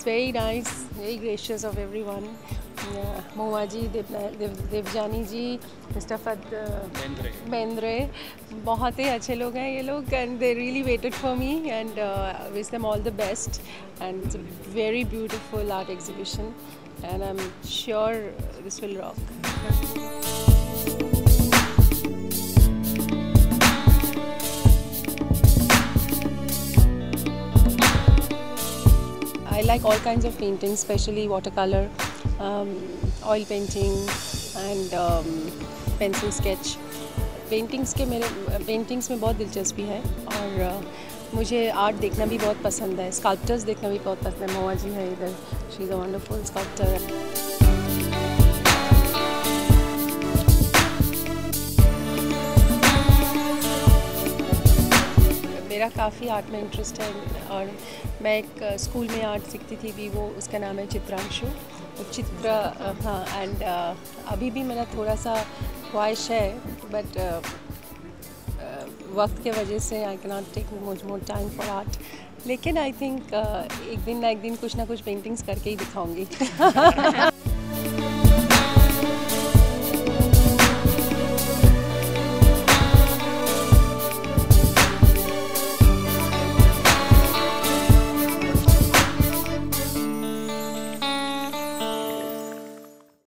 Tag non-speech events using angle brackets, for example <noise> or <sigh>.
was very nice, very gracious of everyone. मोआ ji Dev Devyani ji mister फद Bendre बहुत ही अच्छे लोग हैं ये लोग and they really waited for me and wish them all the best and it's very beautiful art exhibition and I am sure this will rock I like all kind of painting, specially water colour oil painting and pencil sketch. Paintings के मेरे paintings में बहुत दिलचस्पी है और uh, मुझे art देखना भी बहुत पसंद है। स्कल्पचर्स देखना भी बहुत पसंद है। मोआ जी है इधर। She is a wonderful sculptor मेरा काफ़ी आर्ट में इंटरेस्ट है और मैं एक स्कूल में आर्ट सीखती थी भी, वो उसका नाम है चित्रांशु। तो चित्र हाँ एंड अभी भी मेरा थोड़ा सा ख्वाहिश है बट वक्त के वजह से आई कैनॉट टेक मोज मोर टाइम फॉर आर्ट लेकिन आई थिंक एक दिन ना एक दिन कुछ ना कुछ पेंटिंग्स करके ही दिखाऊँगी। <laughs>